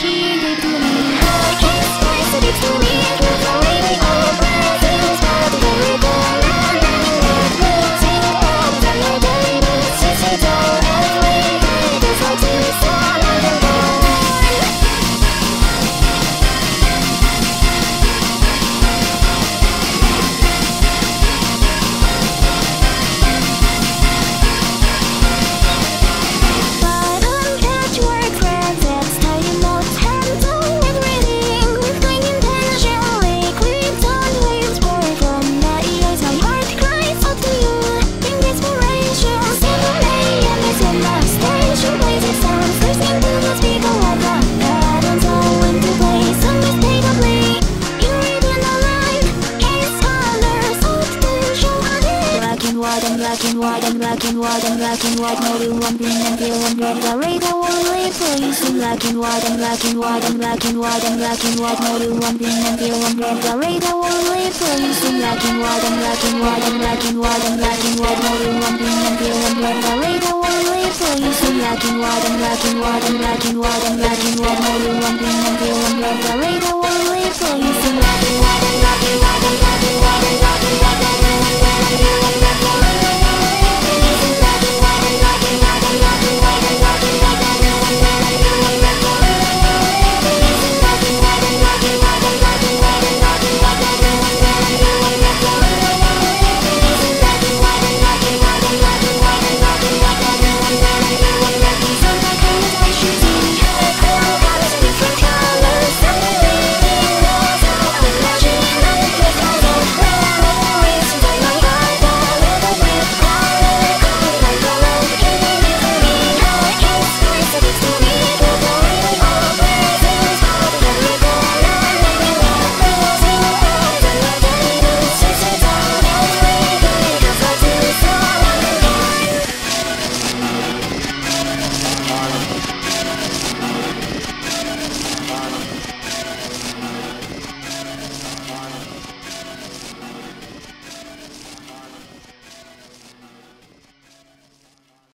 He did to me. His voice to me. Black and white and black and white and black and white No you want green and blue and red The radar only plays in black and white and black and white and black and white and black and white No you want green and blue and red The radar only plays in black and white and black and white and black and white and black and white No you want green and blue and red The radar only plays in black and white and black and white and black and white and black and white No you want green and blue and red The radar only plays in black and white